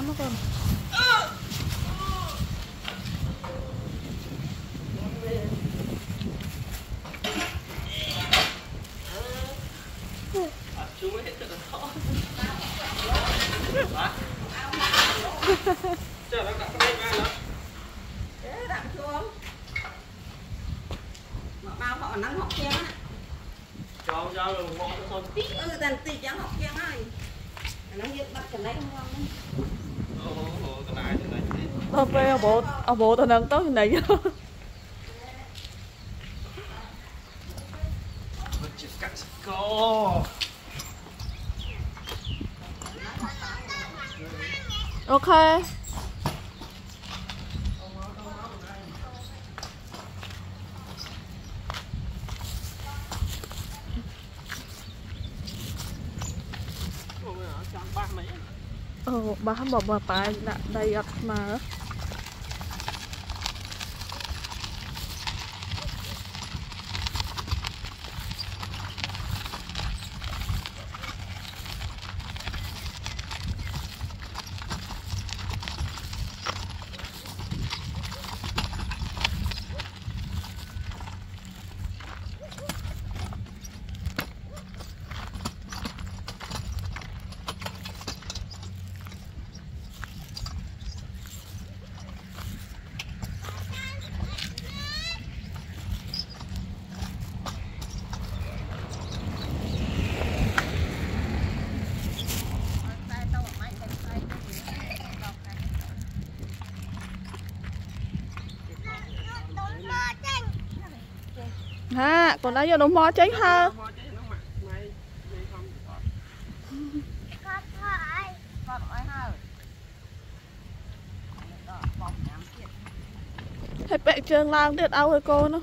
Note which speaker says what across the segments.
Speaker 1: cam đó con
Speaker 2: Chờ nó đặt cái đây ra
Speaker 3: Ê, đặt chuông Mà bao họ nắng học kia á
Speaker 2: Cho cho rồi một thôi.
Speaker 3: Ừ, tàn tì chẳng học kia ចំណែកខ្ញុំហ្នឹង
Speaker 2: អូចំណែកចំណែកទ
Speaker 1: ៅពេលអបោអបោទៅនឹងទៅចំណែក
Speaker 2: មិនជាកាច់កោ
Speaker 1: អូខេ អូបោះបបបាយដាក់ដីអត់ស្មើ ហាកូនណាយកនំមកចេញហើហើយបែកជើងឡើងទៀតអោឲ្យកូននោះ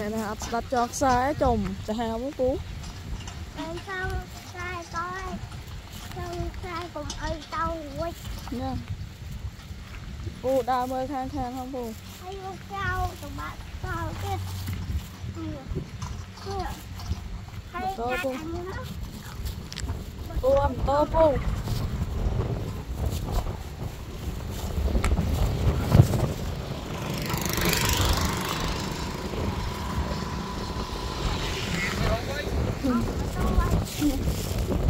Speaker 1: អ្នកណាអត់ស្ដាប់ចោះខ្សែចុំចាហាមកពូត
Speaker 4: ែចូលខ្សែតើចូលខ្សែកុំអីទៅវិញ
Speaker 1: ណាពូដើរមើលខាងខាងផងពូ
Speaker 4: ហើយមកចោលទៅបាក់តោទៀតហើយតោពូពូអត់តោពូ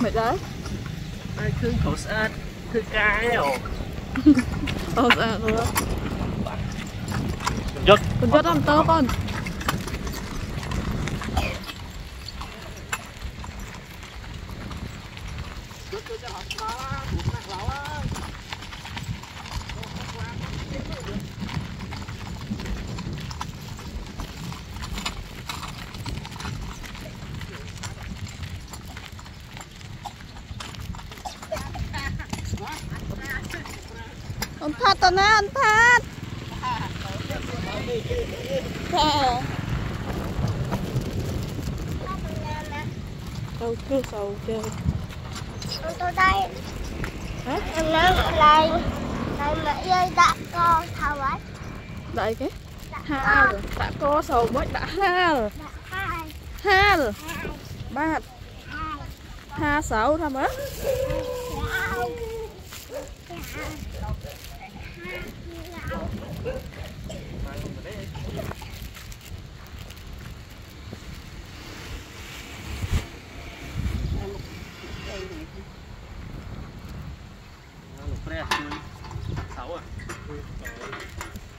Speaker 1: mệt đấy.
Speaker 2: Ai cứ khổ sát thương cái rồi
Speaker 1: ờ dạ rồi con
Speaker 2: dốt con dốt ăn tớ con.
Speaker 1: Ông Phát tao nè, ông Phát Đâu cứ sầu kêu
Speaker 4: Ông tôi đây.
Speaker 1: Hả?
Speaker 4: Ông nói lại Lại mà yêu đã co thảo ấy
Speaker 1: Đại cái?
Speaker 4: Hai rồi
Speaker 1: Đã co sầu mới đã ha. Rồi Hai. Rồi Ba. Hai. Sáu thôi mà.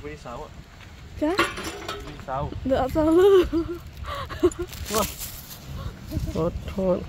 Speaker 2: V6 ạ.
Speaker 1: Chết.
Speaker 2: V6.
Speaker 1: Dạ vâng. Tốt thôi.